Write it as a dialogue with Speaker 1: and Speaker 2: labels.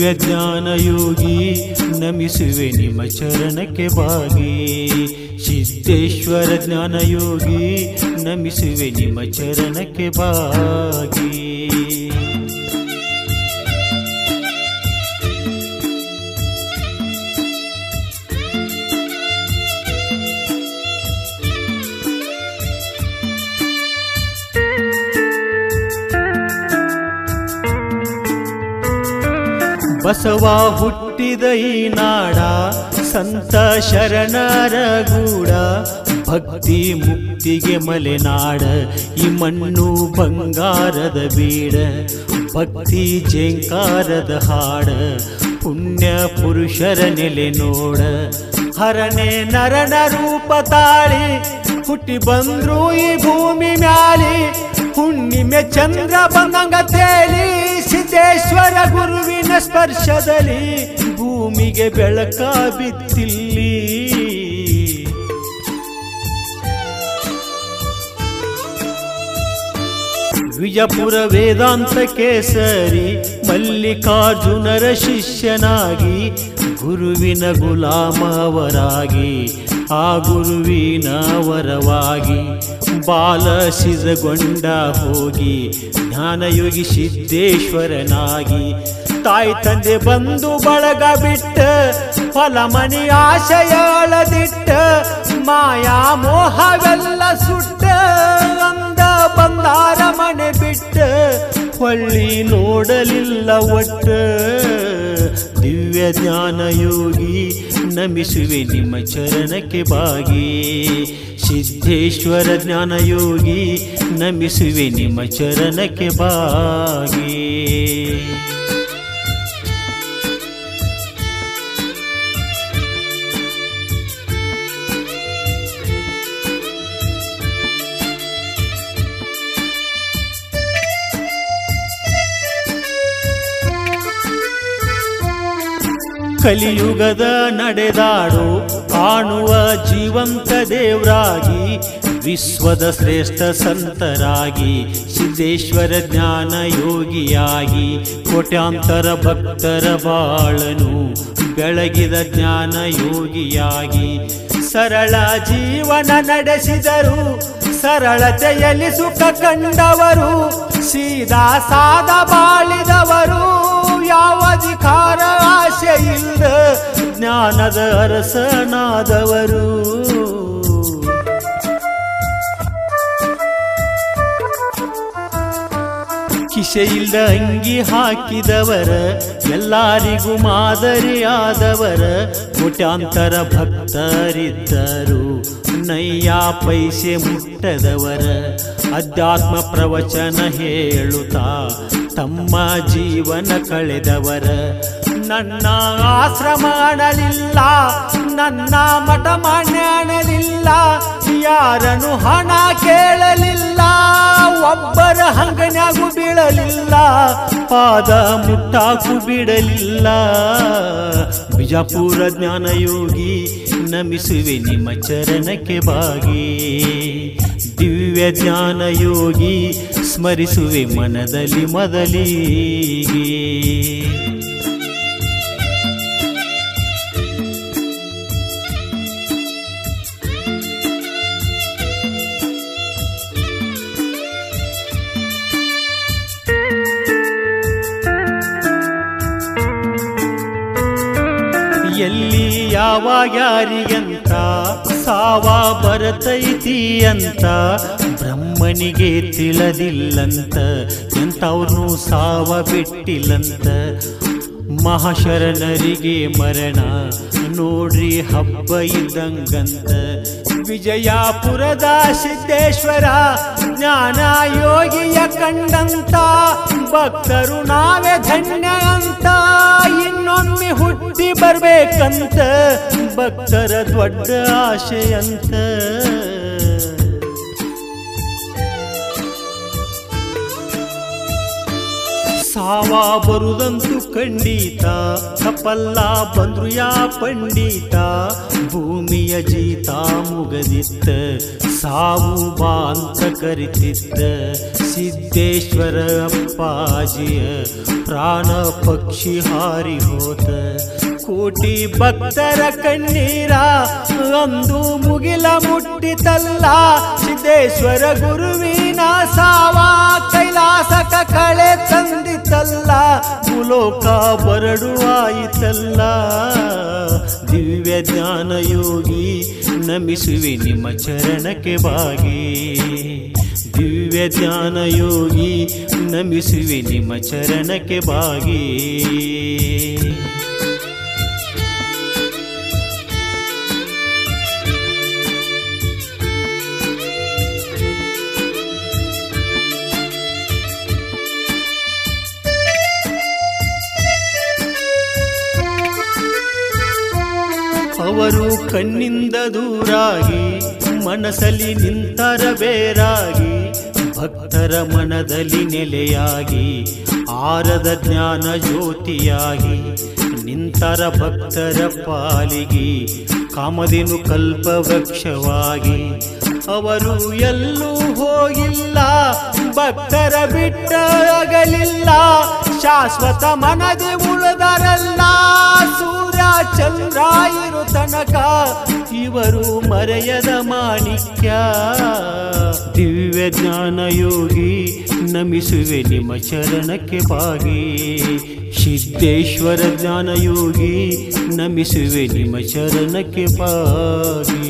Speaker 1: ದಿವ್ಯ ಜ್ಞಾನ ಯೋಗಿ ನಮಿಸುವೆ ನಿಮ್ಮ ಚರಣಕ್ಕೆ ಬಾಗಿ. ಸಿದ್ದೇಶ್ವರ ಜ್ಞಾನ ಯೋಗಿ ನಮಿಸುವೆ ನಿಮ್ಮ ಚರಣಕ್ಕೆ ಬಾಗಿ. ಬಸವ ಹುಟ್ಟಿದ ಈ ನಾಡ, ಸಂತ ಶರಣರ ಗೂಡ, ಭಕ್ತಿ ಮುಕ್ತಿಗೆ ಮಲೆನಾಡ, ಈ ಮಣ್ಣು ಬಂಗಾರದ ಬೀಡ, ಭಕ್ತಿ ಜೇಂಕಾರದ ಹಾಡ, ಪುಣ್ಯ ಪುರುಷರ ನೆಲೆ ನೋಡ. ಹರನೆ ನರನ ರೂಪ ತಾಳಿ, ಹುಟ್ಟಿ ಬಂದ್ರು ಈ ಭೂಮಿ ಮ್ಯಾಲಿ, ಹುಣ್ಣಿಮೆ ಚಂದ್ರ ಬಂದಂಗ ತೇಲಿ, ಸಿದ್ದೇಶ್ವರ ಗುರುವಿನ ಸ್ಪರ್ಶದಲ್ಲಿ ಭೂಮಿಗೆ ಬೆಳಕ ಬಿತ್ತಿಲ್ಲಿ ವಿಜಯಪುರ ವೇದಾಂತ ಕೇಸರಿ ಮಲ್ಲಿಕಾರ್ಜುನರ ಶಿಷ್ಯನಾಗಿ ಗುರುವಿನ ಗುಲಾಮವರಾಗಿ ಆ ಗುರುವಿನ ವರವಾಗಿ ಬಾಲ ಸಿಜಗೊಂಡ ಹೋಗಿ ಜ್ಞಾನಯೋಗಿ ಸಿದ್ದೇಶ್ವರನಾಗಿ ತಾಯಿ ತಂದೆ ಬಂದು ಬಳಗ ಬಿಟ್ಟ ಫಲ ಮನಿ ಆಶಯಾಳದಿಟ್ಟ ಮಾಯಾ ಮೋಹವೆಲ್ಲ ಸುಟ್ಟ, ಅಂದ ಬಂದಾರ ಮನೆ ಬಿಟ್ಟ, ಹೊಳ್ಳಿ ನೋಡಲಿಲ್ಲ ಒಟ್ಟ. ದಿವ್ಯ ಜ್ಞಾನ ಯೋಗಿ ನಮಿಸುವೆ ನಿಮ್ಮ ಚರಣಕ್ಕೆ ಬಾಗಿ. ಸಿದ್ದೇಶ್ವರ ಜ್ಞಾನ ಯೋಗಿ ನಮಿಸುವೆ ನಿಮ್ಮ ಚರಣಕ್ಕೆ ಬಾಗಿ. ಕಲಿಯುಗದ ನಡೆದಾಡು, ಕಾಣುವ ಜೀವಂತ ದೇವರಾಗಿ, ವಿಶ್ವದ ಶ್ರೇಷ್ಠ ಸಂತರಾಗಿ, ಸಿದ್ದೇಶ್ವರ ಜ್ಞಾನ ಯೋಗಿಯಾಗಿ, ಕೋಟ್ಯಾಂತರ ಭಕ್ತರ ಬಾಳನು ಬೆಳಗಿದ ಜ್ಞಾನ ಯೋಗಿಯಾಗಿ. ಸರಳ ಜೀವನ ನಡೆಸಿದರು, ಸರಳತೆಯಲ್ಲಿ ಸುಖ ಕಂಡವರು, ಸೀದಾ ಸಾದ ಬಾಳಿದವರು. ಜ್ಞಾನದ ಅರಸನಾದವರು. ಕಿಸೆಯಿಲ್ಲದ ಅಂಗಿ ಹಾಕಿದವರ, ಎಲ್ಲರಿಗೂ ಮಾದರಿಯಾದವರ, ಕೋಟ್ಯಾಂತರ ಭಕ್ತರಿದ್ದರು. ನಯ್ಯ ಪೈಸೆ ಮುಟ್ಟದವರ, ಅಧ್ಯಾತ್ಮ ಪ್ರವಚನ ಹೇಳುತ್ತಾ, ತಮ್ಮ ಜೀವನ ಕಳೆದವರ ನನ್ನ ಆಶ್ರಮ ಮಾಡಲಿಲ್ಲ ನನ್ನ ಮಠ ಮಾಡಲಿಲ್ಲ ಯಾರನು ಹಣ ಕೇಳಲಿಲ್ಲ, ಒಬ್ಬರ ಹಂಗನ್ಯಾಗೂ ಬೀಳಲಿಲ್ಲ, ಪಾದ ಮುಟ್ಟಾಕು ಬಿಡಲಿಲ್ಲ. ಬಿಜಾಪುರ ಜ್ಞಾನ ಯೋಗಿ ನಮಿಸುವೆ ನಿಮ್ಮ ಚರಣಕ್ಕೆ ಬಾಗಿ. ದಿವ್ಯ ಜ್ಞಾನ ಯೋಗಿ ಸ್ಮರಿಸುವೆ ಮನದಲ್ಲಿ ಮೊದಲಿಗೆ. ಎಲ್ಲಿ ಯಾವ ಯಾರಿಗಂತ ಸಾವ ಬರತೈತಿ ಅಂತ. ಬ್ರಹ್ಮನಿಗೆ ತಿಳದಿಲ್ಲಂತ, ಎಂಥವ್ರನ್ನೂ ಸಾವ ಬಿಟ್ಟಿಲ್ಲಂತ. ಮಹಾಶರಣರಿಗೆ ಮರಣ, ನೋಡ್ರಿ ಹಬ್ಬ ಇದ್ದಂಗಂತ. ವಿಜಯಪುರದ ಸಿದ್ದೇಶ್ವರ ಜ್ಞಾನ ಯೋಗಿಯ ಕಂಡಂತ. ಭಕ್ತರು ನಾವೇ ಧನ್ಯ ಅಂತ. ಬರ್ಬೇಕಂತ ಭಕ್ತರ ದೊಡ್ಡ ಆಶೆಯಂತ. ಸಾವ ಬರುದಂತೂ ಖಂಡಿತ ತಪ್ಪಲ್ಲ ಬಂದ್ರು ಯಾ ಪಂಡಿತ. ಭೂಮಿಯ ಜೀತ ಮುಗದಿತ್ತ, ಸಾವು ಬಾ ಅಂತ ಕರಿತಿದ್ದ ಸಿದ್ದೇಶ್ವರ ಅಪ್ಪಾಜಿಯ ಪ್ರಾಣ ಪಕ್ಷಿ ಹಾರಿ ಹೋತ. ಕೋಟಿ ಭಕ್ತರ ಕಣ್ಣೀರ, ಅಂದು ಮುಗಿಲ ಮುಟ್ಟಿತಲ್ಲ. ಸಿದ್ದೇಶ್ವರ ಗುರುವಿನ ಸಾವ ಕೈಲಾಸಕ ಕಳೆ ತಂದಿತಲ್ಲ. ಮುಲೋಕ ಬರಡುವಾಯಿತಲ್ಲ ದಿವ್ಯ ಜ್ಞಾನ ಯೋಗಿ ನಮಿಸುವೆ ನಿಮ್ಮ ಚರಣಕ್ಕೆ ಬಾಗಿ. ದಿವ್ಯ ಜ್ಞಾನ ಯೋಗಿ ನಮಿಸುವೆ ನಿಮ್ಮ ಚರಣಕ್ಕೆ ಬಾಗಿ. ಅವರು ಕಣ್ಣಿಂದ ದೂರಾಗಿ, ಮನಸ್ಸಲ್ಲಿ ನಿಂತರ ಬೇರಾಗಿ, ಭಕ್ತರ ಮನದಲ್ಲಿ ನೆಲೆಯಾಗಿ, ಆರದ ಜ್ಞಾನ ಜ್ಯೋತಿಯಾಗಿ, ನಿಂತರ ಭಕ್ತರ ಪಾಲಿಗೆ ಕಾಮದಿನು ಕಲ್ಪವೃಕ್ಷವಾಗಿ ಅವರು ಎಲ್ಲೂ ಹೋಗಿಲ್ಲ, ಭಕ್ತರ ಬಿಟ್ಟಾಗಲಿಲ್ಲ ಶಾಶ್ವತ ಮನದಿ ಉಳಿದರಲ್ಲ, ಸೂರ್ಯ ಚಂದ್ರ ಇರು ತನಕ ಇವರು ಮರೆಯದ ಮಾಣಿಕ್ಯ. ದಿವ್ಯ ಜ್ಞಾನ ಯೋಗಿ, ನಮಿಸುವೆ ನಿಮ್ಮ ಚರಣಕ್ಕೆ ಬಾಗಿ ಸಿದ್ದೇಶ್ವರ ಜ್ಞಾನ ಯೋಗಿ, ನಮಿಸುವೆ ನಿಮ್ಮ ಚರಣಕ್ಕೆ ಬಾಗಿ